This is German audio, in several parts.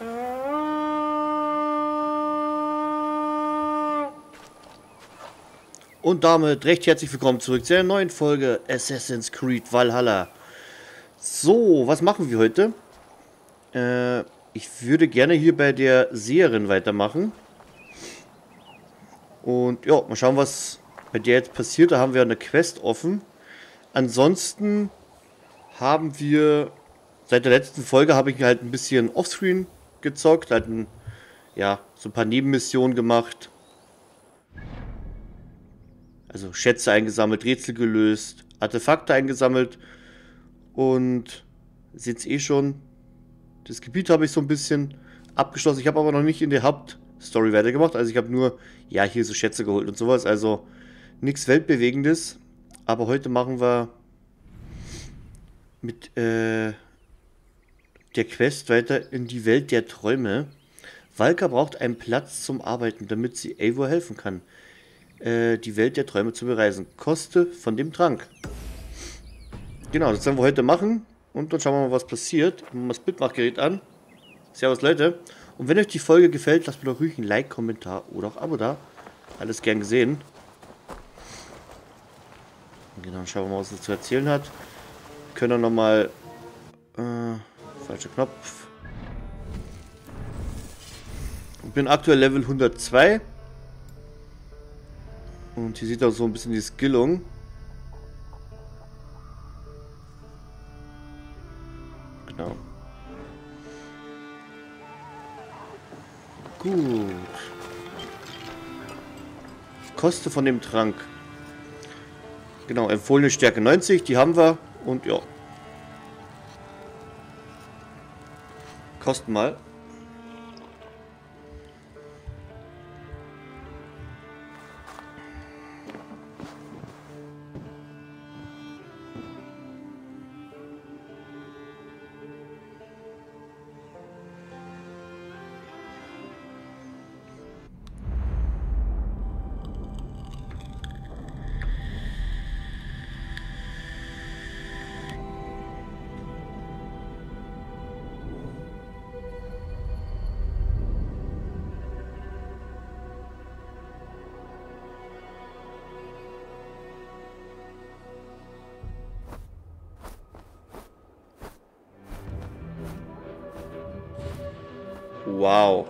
Und damit recht herzlich willkommen zurück zu einer neuen Folge Assassin's Creed Valhalla. So, was machen wir heute? Äh, ich würde gerne hier bei der Seherin weitermachen. Und ja, mal schauen, was bei der jetzt passiert. Da haben wir eine Quest offen. Ansonsten haben wir seit der letzten Folge habe ich halt ein bisschen Offscreen gezockt, halt ein, ja, so ein paar Nebenmissionen gemacht. Also Schätze eingesammelt, Rätsel gelöst, Artefakte eingesammelt und seht eh schon, das Gebiet habe ich so ein bisschen abgeschlossen. Ich habe aber noch nicht in der Hauptstory weitergemacht. Also ich habe nur, ja, hier so Schätze geholt und sowas. Also nichts Weltbewegendes. Aber heute machen wir mit äh, der Quest weiter in die Welt der Träume. Valka braucht einen Platz zum Arbeiten, damit sie Eivor helfen kann äh, die Welt der Träume zu bereisen. Koste von dem Trank. Genau, das werden wir heute machen. Und dann schauen wir mal, was passiert. Machen wir das Bitmachgerät an. Servus, Leute. Und wenn euch die Folge gefällt, lasst mir doch ruhig ein Like, Kommentar oder auch Abo da. Alles gern gesehen. Genau, schauen wir mal, was es zu erzählen hat. können wir nochmal... Äh, falscher Knopf. Ich bin aktuell Level 102. Und hier sieht auch so ein bisschen die Skillung. Genau. Gut. Koste von dem Trank. Genau, empfohlene Stärke 90, die haben wir. Und ja. Kosten mal. Wow.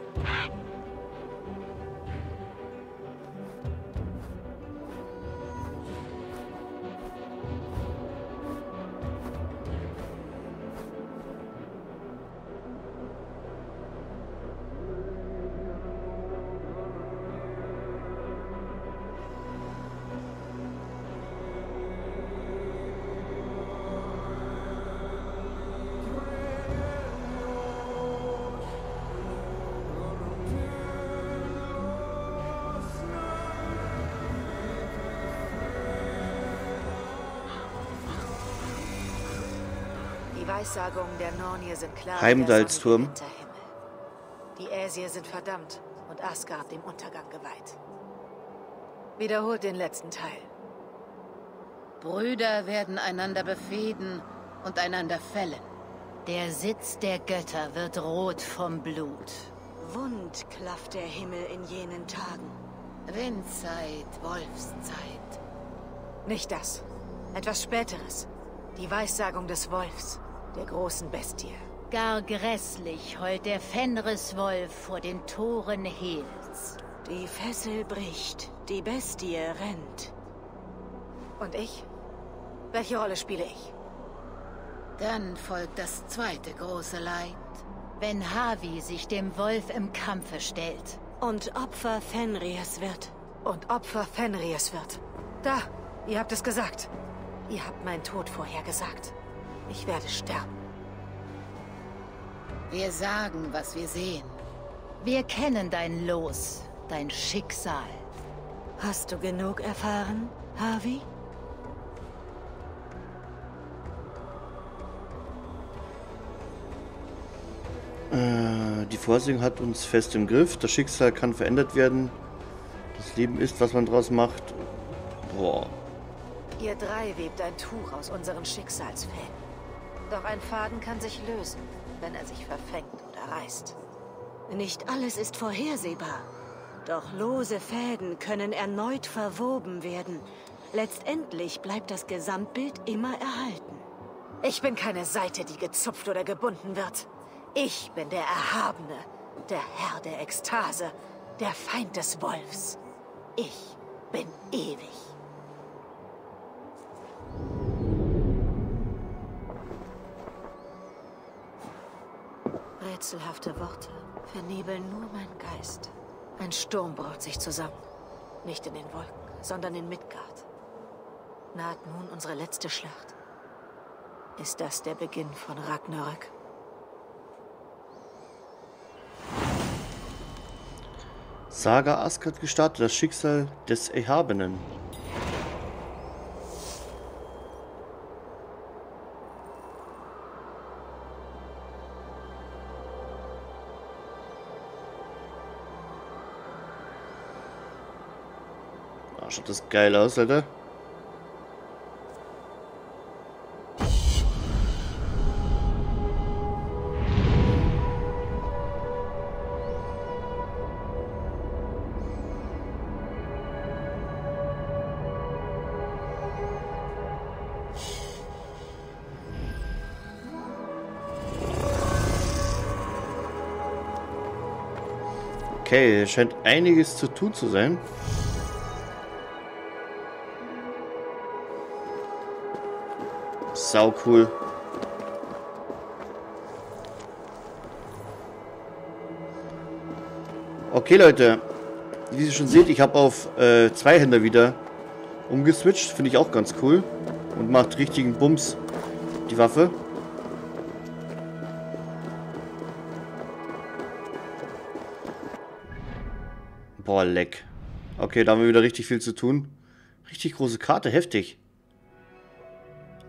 Weissagungen der Nornir sind klar. Heimdallsturm. Die Äsier sind verdammt und Asgard dem Untergang geweiht. Wiederholt den letzten Teil. Brüder werden einander befehden und einander fällen. Der Sitz der Götter wird rot vom Blut. Wund klafft der Himmel in jenen Tagen. Windzeit, Wolfszeit. Nicht das. Etwas Späteres. Die Weissagung des Wolfs der großen Bestie. Gar grässlich heult der Fenriswolf vor den Toren Hels. Die Fessel bricht, die Bestie rennt. Und ich? Welche Rolle spiele ich? Dann folgt das zweite große Leid, wenn Havi sich dem Wolf im Kampfe stellt. Und Opfer Fenris wird. Und Opfer Fenris wird. Da, ihr habt es gesagt. Ihr habt meinen Tod vorhergesagt. Ich werde sterben. Wir sagen, was wir sehen. Wir kennen dein Los, dein Schicksal. Hast du genug erfahren, Harvey? Äh, die Vorsehung hat uns fest im Griff. Das Schicksal kann verändert werden. Das Leben ist, was man draus macht. Boah. Ihr drei webt ein Tuch aus unseren Schicksalsfäden. Doch ein Faden kann sich lösen, wenn er sich verfängt oder reißt. Nicht alles ist vorhersehbar. Doch lose Fäden können erneut verwoben werden. Letztendlich bleibt das Gesamtbild immer erhalten. Ich bin keine Seite, die gezupft oder gebunden wird. Ich bin der Erhabene, der Herr der Ekstase, der Feind des Wolfs. Ich bin ewig. Rätselhafte Worte vernebeln nur meinen Geist. Ein Sturm braut sich zusammen. Nicht in den Wolken, sondern in Midgard. Naht nun unsere letzte Schlacht. Ist das der Beginn von Ragnarök? Saga Asgard gestartet, das Schicksal des Erhabenen. Das geil aus, Alter. Okay, scheint einiges zu tun zu sein. Sau cool. Okay, Leute. Wie ihr schon seht, ich habe auf äh, Zweihänder wieder umgeswitcht. Finde ich auch ganz cool. Und macht richtigen Bums die Waffe. Boah, leck. Okay, da haben wir wieder richtig viel zu tun. Richtig große Karte, heftig.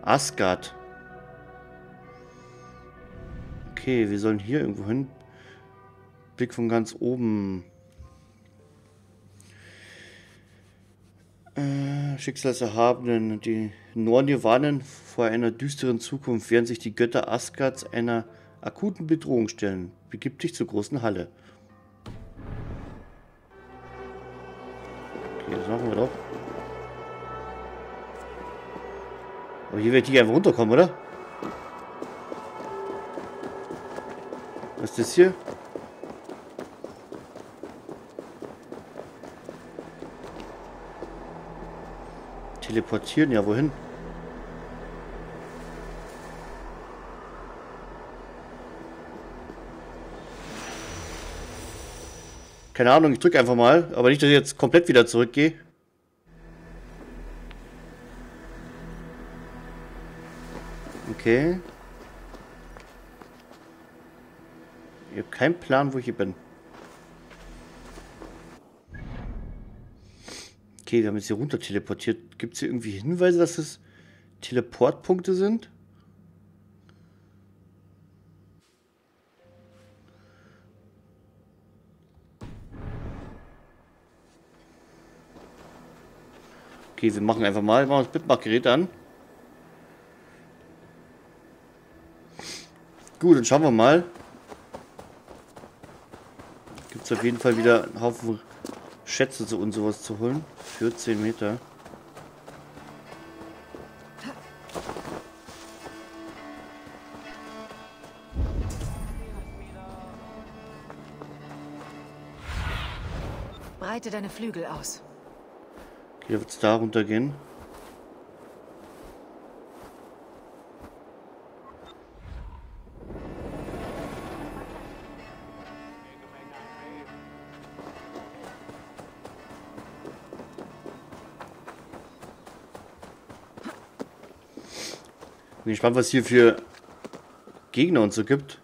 Asgard. Okay, wir sollen hier irgendwo hin. Blick von ganz oben. Äh, Schicksalserhabenen. Die Nornir warnen vor einer düsteren Zukunft, während sich die Götter Asgards einer akuten Bedrohung stellen. Begib dich zur großen Halle. Okay, das machen wir doch. Aber hier werde ich einfach runterkommen, oder? Was ist das hier? Teleportieren, ja wohin? Keine Ahnung, ich drücke einfach mal. Aber nicht, dass ich jetzt komplett wieder zurückgehe. Okay. Ich habe keinen Plan, wo ich hier bin. Okay, wir haben jetzt hier runter teleportiert. Gibt es hier irgendwie Hinweise, dass es Teleportpunkte sind? Okay, wir machen einfach mal, machen das Bitmach-Gerät an. Gut, dann schauen wir mal. Gibt es auf jeden Fall wieder einen Haufen Schätze zu uns sowas zu holen. 14 Meter. Breite deine Flügel aus. Hier wird es da runtergehen. Bin gespannt, was hier für Gegner und so gibt.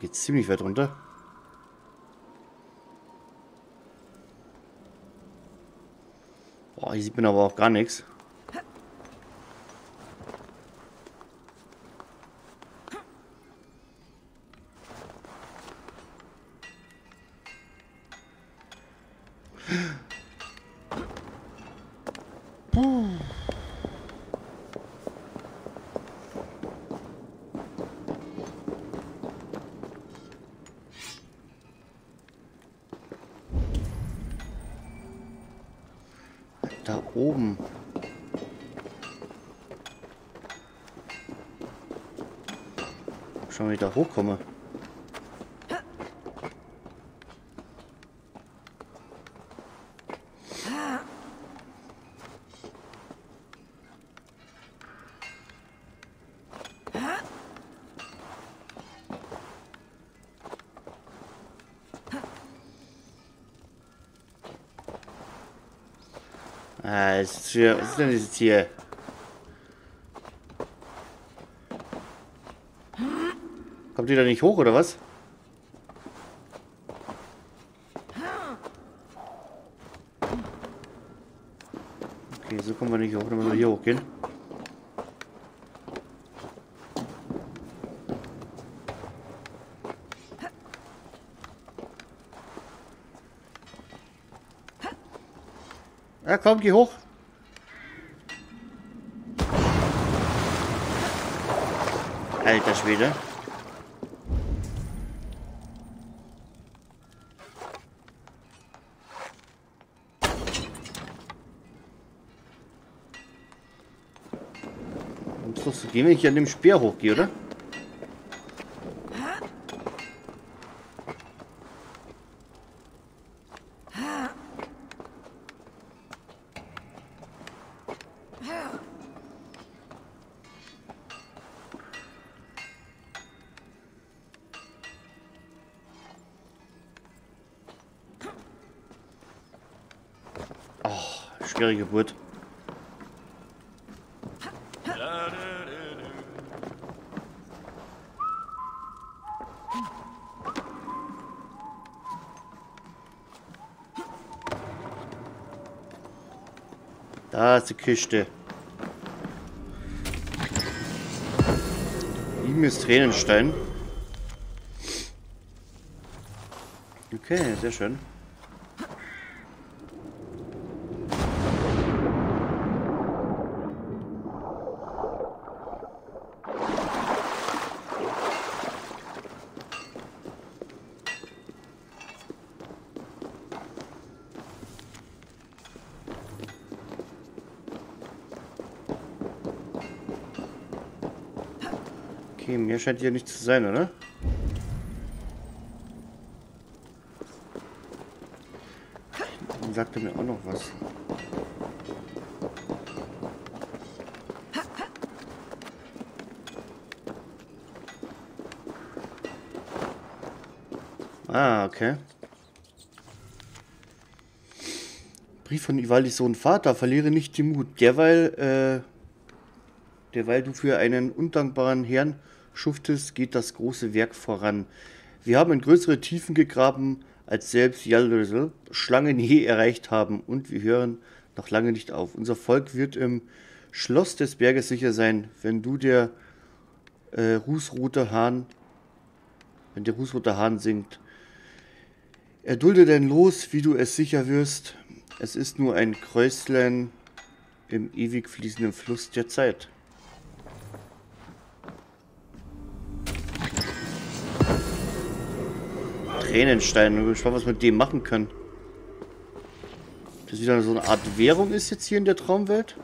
geht ziemlich weit runter. Boah, hier sieht man aber auch gar nichts. Da oben. Schauen, wie ich da hochkomme. Ah, ist hier, was ist denn dieses Tier? Kommt die da nicht hoch, oder was? Okay, so kommen wir nicht hoch, dann müssen wir hier hochgehen. Ja, komm, geh hoch. Alter Schwede. Doch so gehen, wenn ich an dem Speer hochgehe, oder? Schwere Geburt. Da ist die Kiste. Ihm ist Tränenstein. Okay, sehr schön. Okay, mehr scheint hier nicht zu sein, oder? Dann sagt er mir auch noch was. Ah, okay. Brief von Ivaldis Sohn Vater, verliere nicht den Mut. Derweil, äh, derweil du für einen undankbaren Herrn schuftest, geht das große Werk voran. Wir haben in größere Tiefen gegraben, als selbst Yaldabaoth Schlangen je erreicht haben, und wir hören noch lange nicht auf. Unser Volk wird im Schloss des Berges sicher sein, wenn du der äh, rußrote Hahn, wenn der rußrote Hahn singt. Erdulde dein Los, wie du es sicher wirst. Es ist nur ein Kräuslein im ewig fließenden Fluss der Zeit. Tränenstein. Ich bin gespannt, was wir mit dem machen können. Das wieder so eine Art Währung ist jetzt hier in der Traumwelt.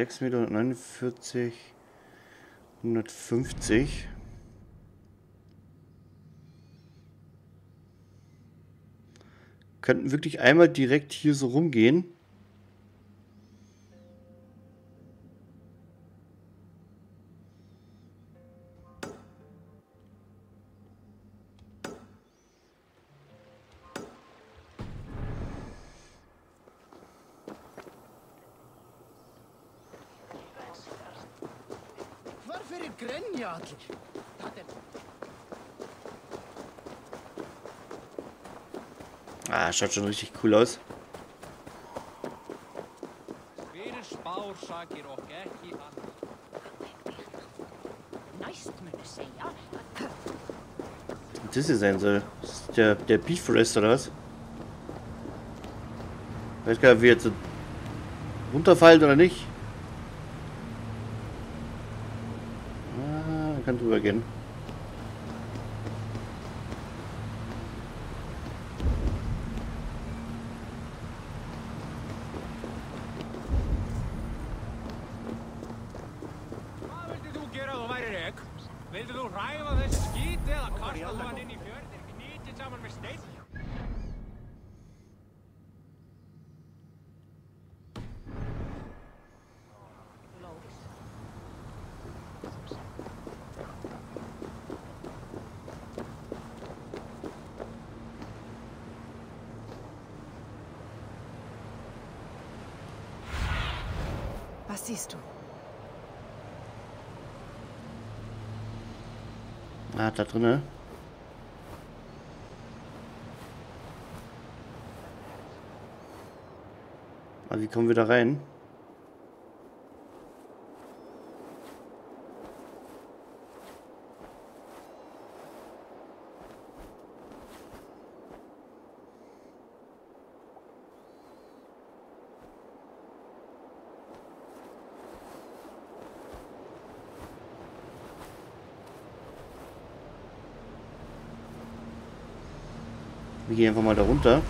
6 Meter, 49, 150. Könnten wirklich einmal direkt hier so rumgehen. Schaut schon richtig cool aus. Das hier sein soll. Das ist der, der Beef Rest oder was? Weiß gar nicht, wie jetzt so runterfallen oder nicht. Ah, kann drüber gehen. Was siehst du? Ah, da drinne. Aber wie kommen wir da rein? Wir gehen einfach mal da runter.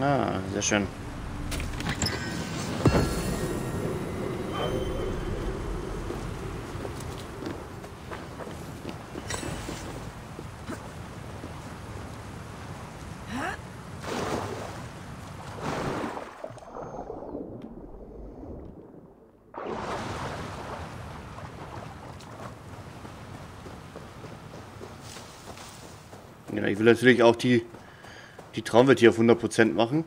Ah, sehr schön. Ja, ich will natürlich auch die die Traumwelt hier auf 100% machen.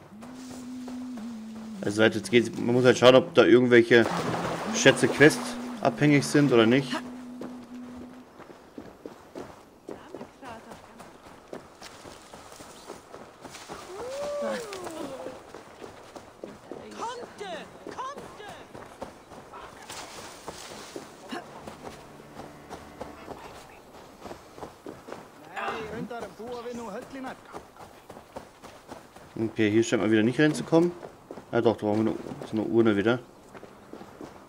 Also halt jetzt geht, man muss halt schauen, ob da irgendwelche Schätze Quest abhängig sind oder nicht. Okay, hier scheint man wieder nicht reinzukommen. Ah doch, da brauchen wir eine, so eine Urne wieder.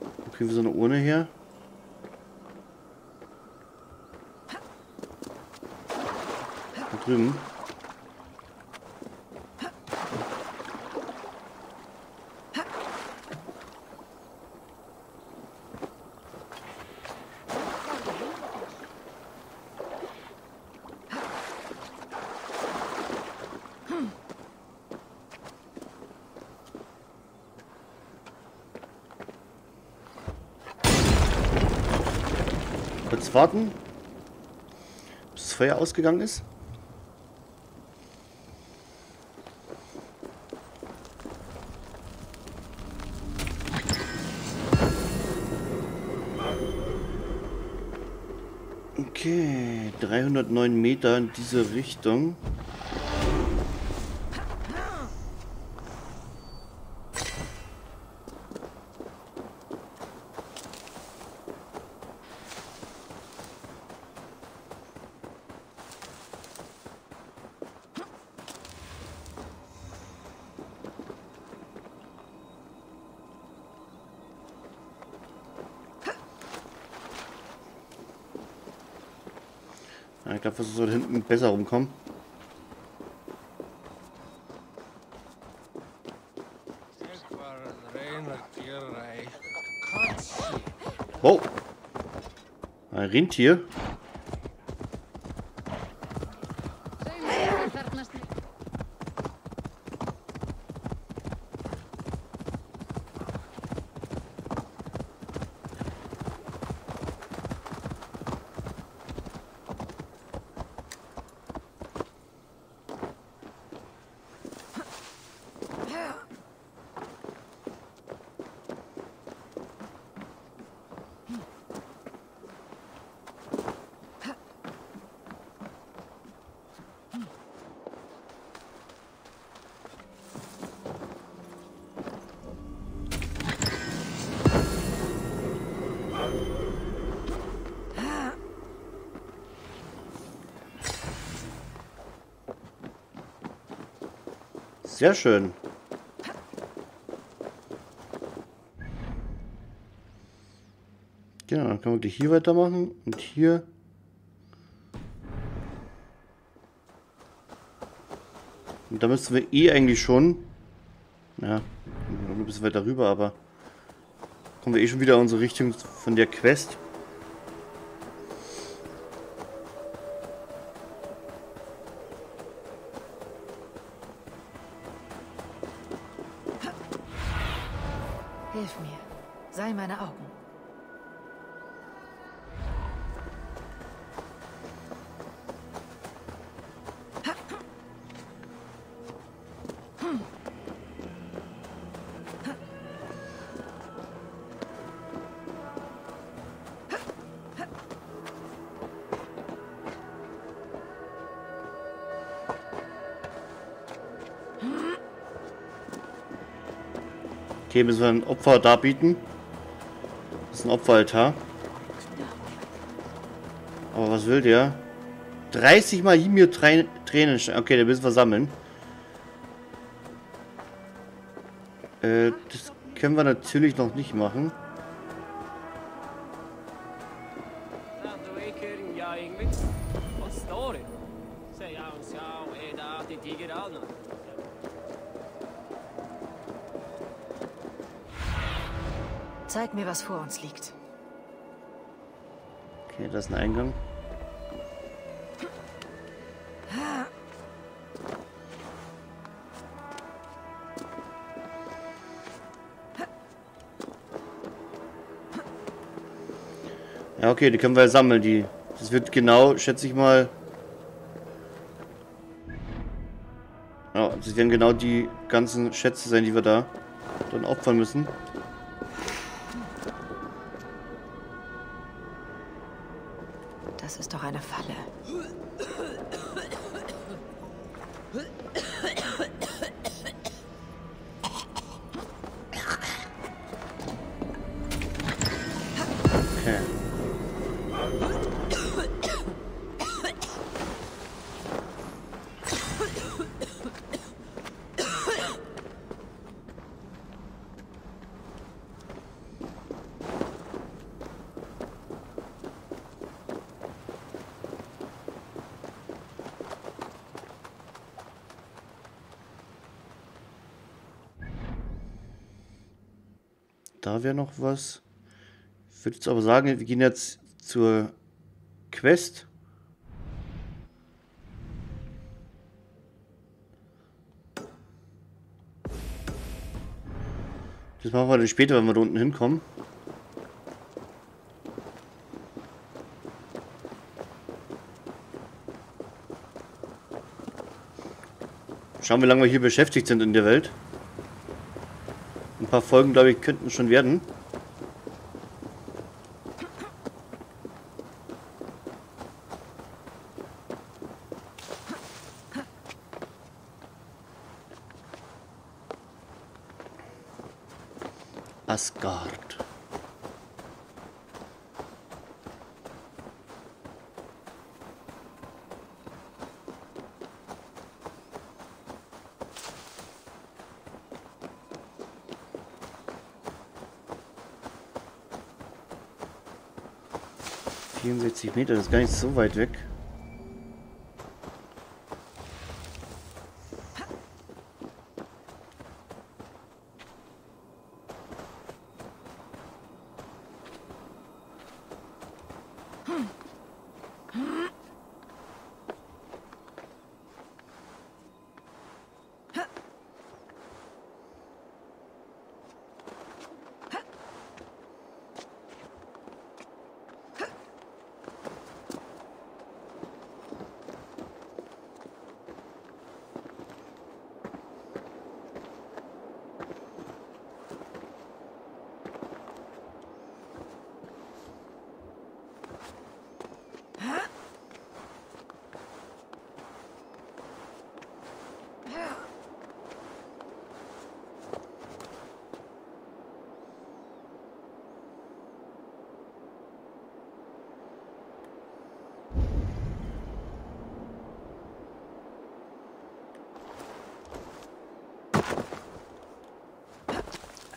Wo kriegen wir so eine Urne her? Da drüben. Warten, bis das Feuer ausgegangen ist. Okay, 309 Meter in diese Richtung. Ja, ich glaube, wir sollten hinten besser rumkommen. Wow. Ein Rentier. Sehr schön. Genau, dann können wir gleich hier weitermachen und hier. Und da müssen wir eh eigentlich schon. Ja, ein bisschen weiter rüber, aber kommen wir eh schon wieder in unsere Richtung von der Quest. Okay, müssen wir ein Opfer darbieten. Das ist ein Opferaltar. Aber was will der? 30 mal Ymir Tränen. Okay, der müssen wir sammeln. Äh, das können wir natürlich noch nicht machen. Zeig mir, was vor uns liegt. Okay, das ist ein Eingang. Ja, okay, die können wir sammeln. Die, das wird genau, schätze ich mal. Ja, das werden genau die ganzen Schätze sein, die wir da dann opfern müssen. Was. Ich würde jetzt aber sagen, wir gehen jetzt zur Quest. Das machen wir dann später, wenn wir da unten hinkommen. Schauen, wie lange wir hier beschäftigt sind in der Welt. Ein paar Folgen, glaube ich, könnten schon werden. Asgard. Vierundsechzig Meter, das ist gar nicht so weit weg.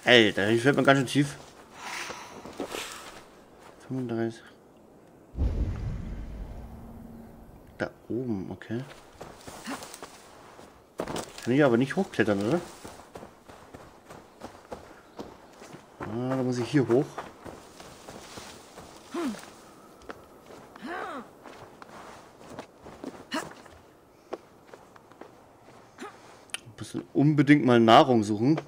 Alter, hier fällt man ganz schön tief. 35. Da oben, okay. Kann ich aber nicht hochklettern, oder? Ah, da muss ich hier hoch. Müssen unbedingt mal Nahrung suchen.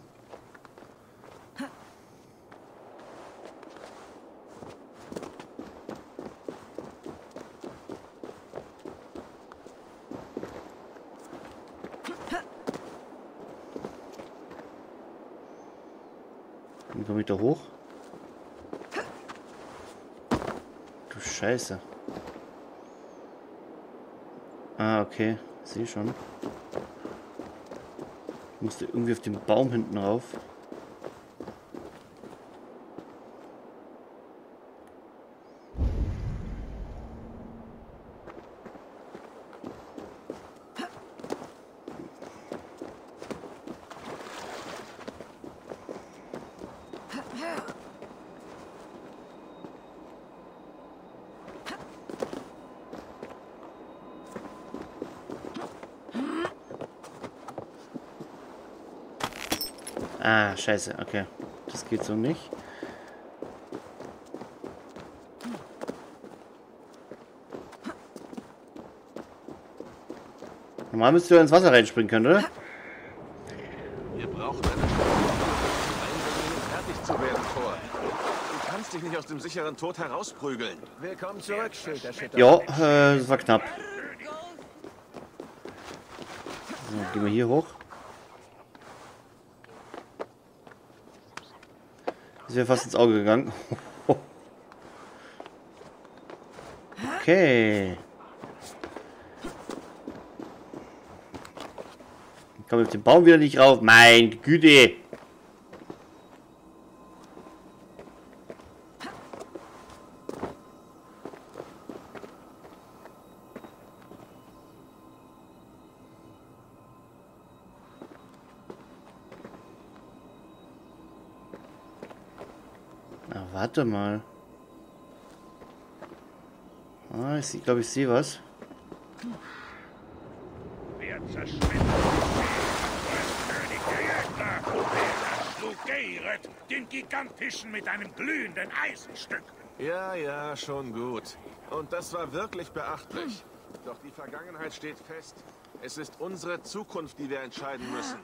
Wie komme ich da hoch? Du Scheiße. Ah, okay. Sehe schon. Ich musste irgendwie auf den Baum hinten rauf. Ah, scheiße, okay. Das geht so nicht. Normal müsste du ins Wasser reinspringen können, oder? Wir brauchen eine fertig zu werden, Thor. Du kannst dich nicht aus dem sicheren Tod herausprügeln. Willkommen zurück, Schilderschütter. Ja, äh, das war knapp. So, gehen wir hier hoch. Das wäre fast ins Auge gegangen. Okay. Ich komme auf den Baum wieder nicht rauf. Mein Güte. Warte mal. Ah, ich glaube, ich sehe was. Wer zerschmettert den König der Jäger? Wer erschlug Geiret, den Gigantischen mit einem glühenden Eisenstück? Ja, ja, schon gut. Und das war wirklich beachtlich. Doch die Vergangenheit steht fest. Es ist unsere Zukunft, die wir entscheiden müssen.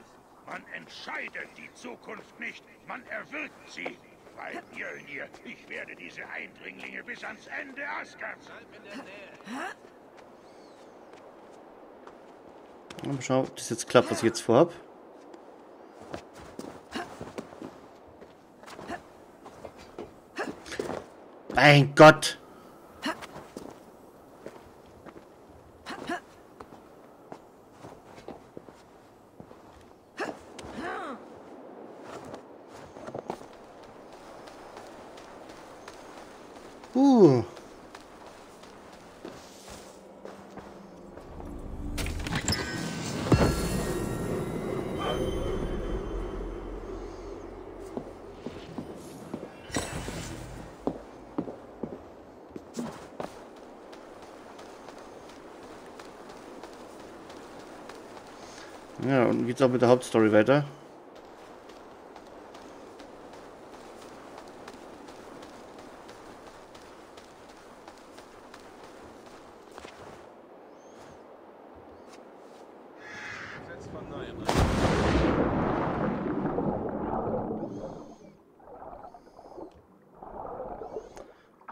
Man entscheidet die Zukunft nicht, man erwirkt sie. Weil Mjölnir, ich werde diese Eindringlinge bis ans Ende Asgards. Mal schauen, ob das jetzt klappt, was ich jetzt vorhab. Mein Gott! Geht's auch mit der Hauptstory weiter.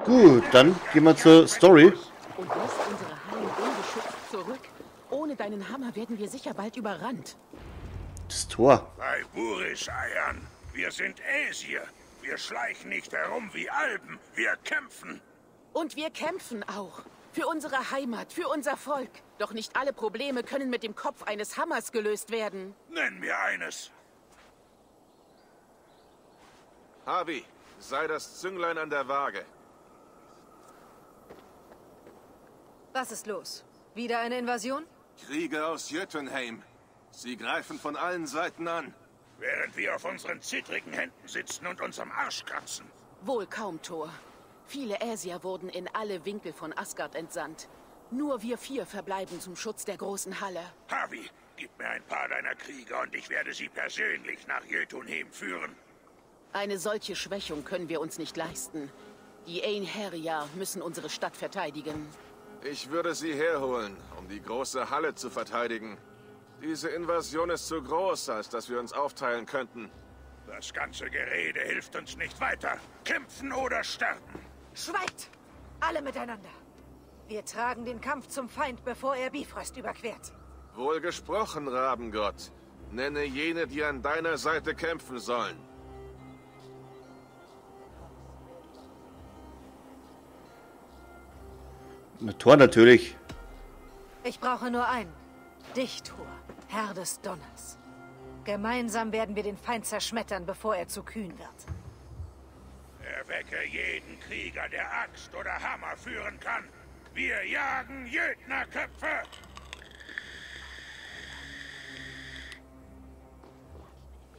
Gut, dann gehen wir zur Story. Und lässt unsere Hallen ungeschützt zurück. Ohne deinen Hammer werden wir sicher bald überrannt. Tor. Bei Buris-Eiern, wir sind Äsier. Wir schleichen nicht herum wie Alben, wir kämpfen. Und wir kämpfen auch. Für unsere Heimat, für unser Volk. Doch nicht alle Probleme können mit dem Kopf eines Hammers gelöst werden. Nenn mir eines. Harvey, sei das Zünglein an der Waage. Was ist los? Wieder eine Invasion? Kriege aus Jötunheim. Sie greifen von allen Seiten an. während wir auf unseren zittrigen Händen sitzen und uns am Arsch kratzen. Wohl kaum, Thor. Viele Äsier wurden in alle Winkel von Asgard entsandt. Nur wir vier verbleiben zum Schutz der großen Halle. Harvey, gib mir ein paar deiner Krieger und ich werde sie persönlich nach Jötunheim führen. Eine solche Schwächung können wir uns nicht leisten. Die Einherjar müssen unsere Stadt verteidigen. Ich würde sie herholen, um die große Halle zu verteidigen. Diese Invasion ist zu groß, als dass wir uns aufteilen könnten. Das ganze Gerede hilft uns nicht weiter. Kämpfen oder sterben. Schweigt! Alle miteinander. Wir tragen den Kampf zum Feind, bevor er Bifrost überquert. Wohl gesprochen, Rabengott. Nenne jene, die an deiner Seite kämpfen sollen. Na, Tor natürlich. Ich brauche nur einen. Dich, Thor, Herr des Donners. Gemeinsam werden wir den Feind zerschmettern, bevor er zu kühn wird. Erwecke jeden Krieger, der Axt oder Hammer führen kann. Wir jagen Jötnerköpfe.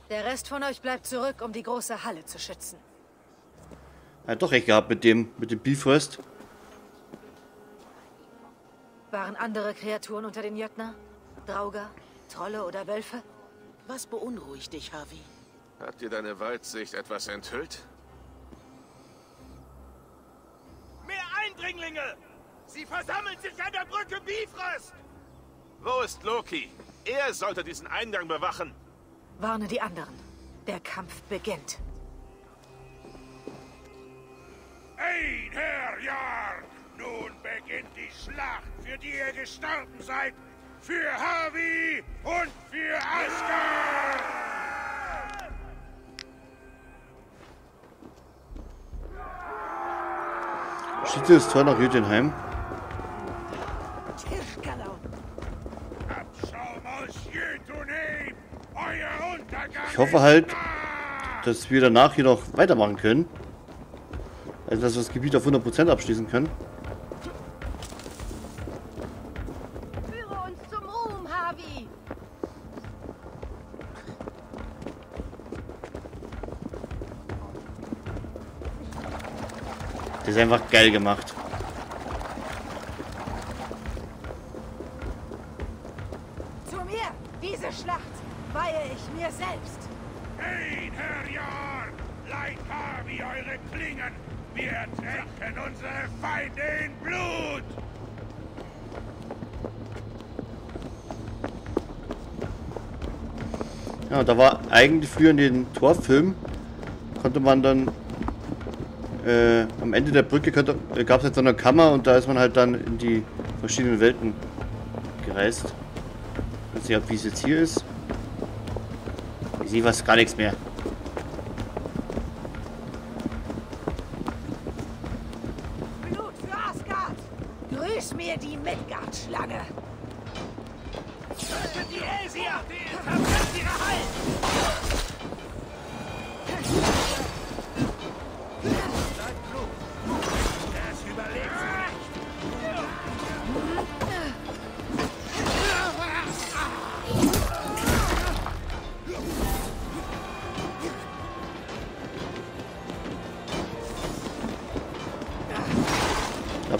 Der Rest von euch bleibt zurück, um die große Halle zu schützen. Er hat doch recht gehabt mit dem, mit dem Bifrost. Waren andere Kreaturen unter den Jötner? Drauger, Trolle oder Wölfe? Was beunruhigt dich, Harvey? Hat dir deine Weitsicht etwas enthüllt? Mehr Eindringlinge! Sie versammeln sich an der Brücke Bifrost! Wo ist Loki? Er sollte diesen Eingang bewachen. Warne die anderen. Der Kampf beginnt. Ein Herrjahr! Nun beginnt die Schlacht, für die ihr gestorben seid. Für Harvey und für Asgard! Schießt das Tor nach Untergang Ich hoffe halt, dass wir danach hier noch weitermachen können. Also, dass wir das Gebiet auf 100% abschließen können. Das ist einfach geil gemacht. Zu mir! Diese Schlacht weihe ich mir selbst. Ein Herrjahr! Leiht Harvey eure Klingen! Wir tränken unsere Feinde in Blut! Ja, da war eigentlich früher in den Torfilmen, konnte man dann äh, am Ende der Brücke gab es halt so eine Kammer und da ist man halt dann in die verschiedenen Welten gereist. Ich weiß nicht, ob wie es jetzt hier ist. Ich sehe fast gar nichts mehr.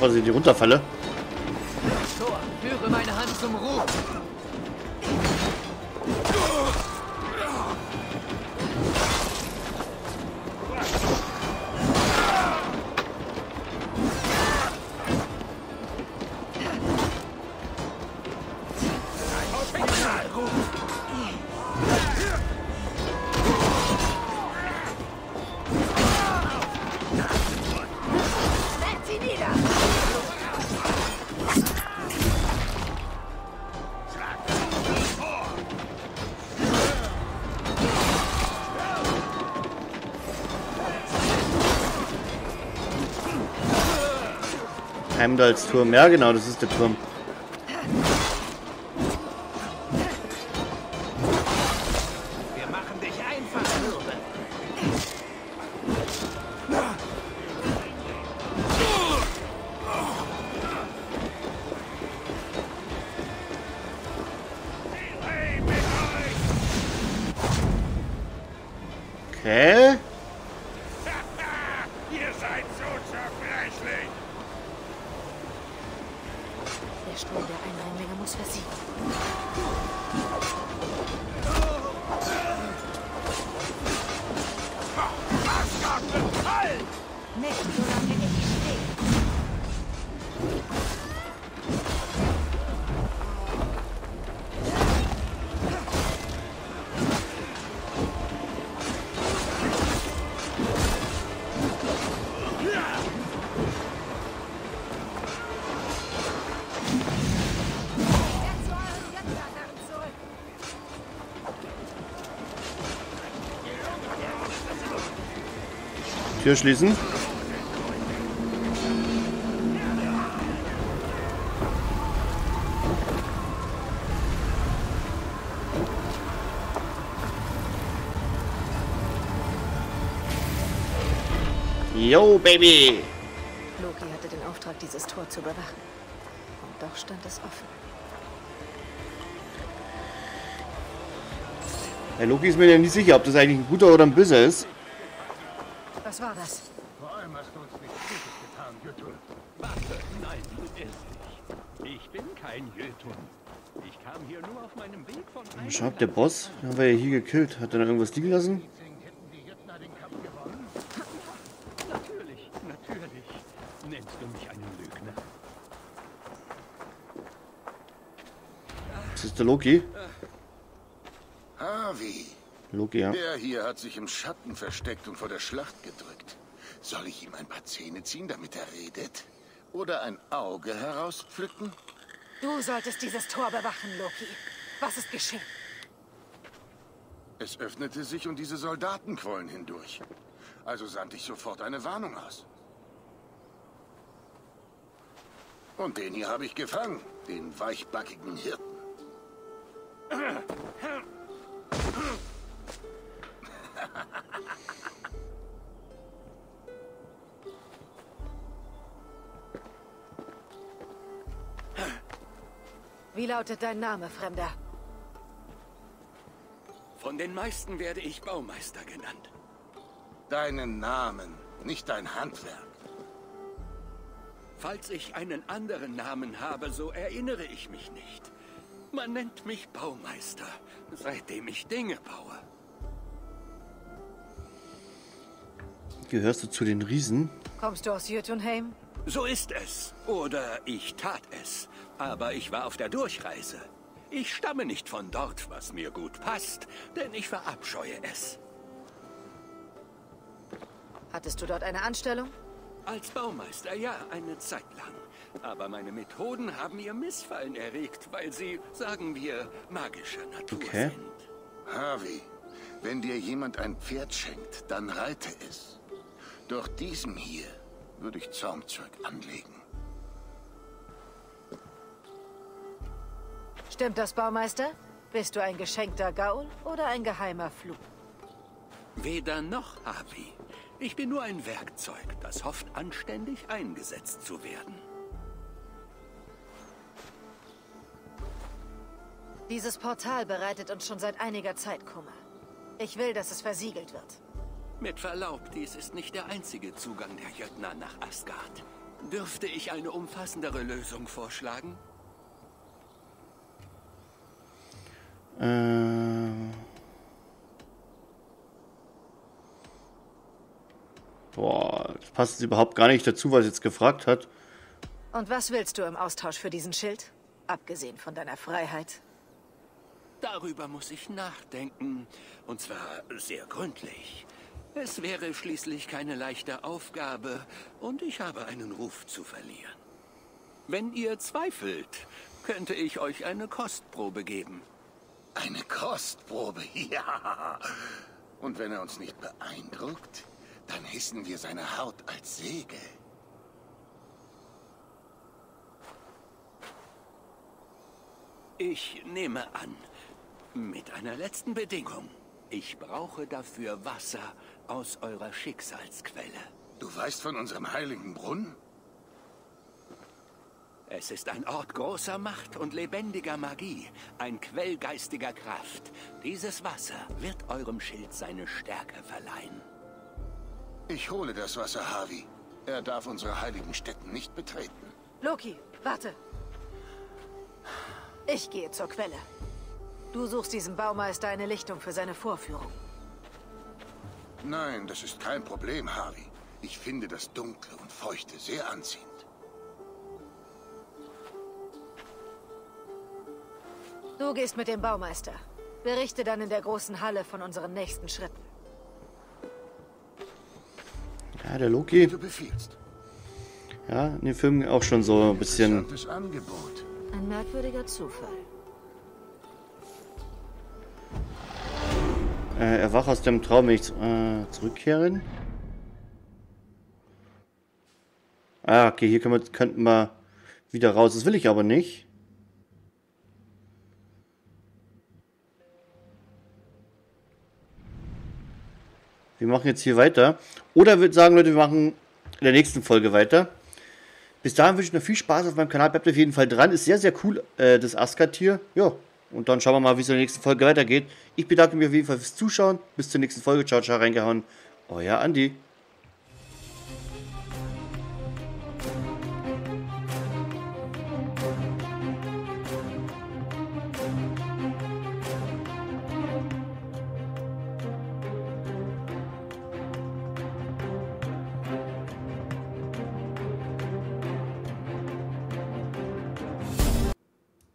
War sie die runterfalle. Heimdallsturm. Ja, genau, das ist der Turm. Wir machen dich einfach! Okay. Ihr seid so zerbrechlich. Der Strom der Eindringlinge muss Tür schließen. Yo, Baby! Loki hatte den Auftrag, dieses Tor zu bewachen. Und doch stand es offen. Bei Loki ist mir ja nicht sicher, ob das eigentlich ein guter oder ein böser ist. Was war das? Vor allem hast du uns nichts Gutes getan, Jütun. Warte, nein, du irrst dich. Ich bin kein Jütun. Ich kam hier nur auf meinem Weg von einem Schau, der Boss, den haben wir ja hier gekillt. Hat er noch irgendwas liegen lassen? Hätten die Jütner den Kampf gewonnen? Natürlich, natürlich. Nennst du mich einen Lügner? Ist das der Loki? Harvey, Loki, ja. der hier hat sich im Schatten versteckt und vor der Schlacht gedrückt. Soll ich ihm ein paar Zähne ziehen, damit er redet? Oder ein Auge herauspflücken? Du solltest dieses Tor bewachen, Loki. Was ist geschehen? Es öffnete sich und diese Soldaten quollen hindurch. Also sandte ich sofort eine Warnung aus. Und den hier habe ich gefangen, den weichbackigen Hirten. Wie lautet dein Name, Fremder? Von den meisten werde ich Baumeister genannt. Deinen Namen, nicht dein Handwerk. Falls ich einen anderen Namen habe, so erinnere ich mich nicht. Man nennt mich Baumeister, seitdem ich Dinge baue. Gehörst du zu den Riesen? Kommst du aus Jötunheim? So ist es. Oder ich tat es. Aber ich war auf der Durchreise. Ich stamme nicht von dort, was mir gut passt, denn ich verabscheue es. Hattest du dort eine Anstellung? Als Baumeister, ja, eine Zeit lang. Aber meine Methoden haben ihr Missfallen erregt, weil sie, sagen wir, magischer Natur Okay. sind. Harvey, wenn dir jemand ein Pferd schenkt, dann reite es. Doch diesem hier würde ich Zaumzeug anlegen. Stimmt das, Baumeister? Bist du ein geschenkter Gaul oder ein geheimer Flug? Weder noch, Harvey. Ich bin nur ein Werkzeug, das hofft, anständig eingesetzt zu werden. Dieses Portal bereitet uns schon seit einiger Zeit Kummer. Ich will, dass es versiegelt wird. Mit Verlaub, dies ist nicht der einzige Zugang der Jötner nach Asgard. Dürfte ich eine umfassendere Lösung vorschlagen? Äh. Boah, das passt überhaupt gar nicht dazu, was jetzt gefragt hat. Und was willst du im Austausch für diesen Schild? Abgesehen von deiner Freiheit. Darüber muss ich nachdenken. Und zwar sehr gründlich. Es wäre schließlich keine leichte Aufgabe und ich habe einen Ruf zu verlieren. Wenn ihr zweifelt, könnte ich euch eine Kostprobe geben. Eine Kostprobe, ja. Und wenn er uns nicht beeindruckt, dann hissen wir seine Haut als Segel. Ich nehme an, mit einer letzten Bedingung. Ich brauche dafür Wasser aus eurer Schicksalsquelle. Du weißt von unserem heiligen Brunnen? Es ist ein Ort großer Macht und lebendiger Magie, ein Quell geistiger Kraft. Dieses Wasser wird eurem Schild seine Stärke verleihen. Ich hole das Wasser, Harvey. Er darf unsere heiligen Stätten nicht betreten. Loki, warte. Ich gehe zur Quelle. Du suchst diesem Baumeister eine Lichtung für seine Vorführung. Nein, das ist kein Problem, Harvey. Ich finde das Dunkle und Feuchte sehr anziehend. Du gehst mit dem Baumeister. Berichte dann in der großen Halle von unseren nächsten Schritten. Ja, der Loki. Du befiehlst. Ja, in dem Film auch schon so ein bisschen. Ein merkwürdiger Zufall. Äh, erwach aus dem Traum, wenn ich äh, zurückkehren. Ah, okay, hier wir, könnten wir wieder raus. Das will ich aber nicht. Wir machen jetzt hier weiter. Oder würde sagen, Leute, wir machen in der nächsten Folge weiter. Bis dahin wünsche ich noch viel Spaß auf meinem Kanal. Bleibt auf jeden Fall dran. Ist sehr, sehr cool, äh, das Asgard hier. Ja, und dann schauen wir mal, wie es in der nächsten Folge weitergeht. Ich bedanke mich auf jeden Fall fürs Zuschauen. Bis zur nächsten Folge. Ciao, ciao, reingehauen. Euer Andi.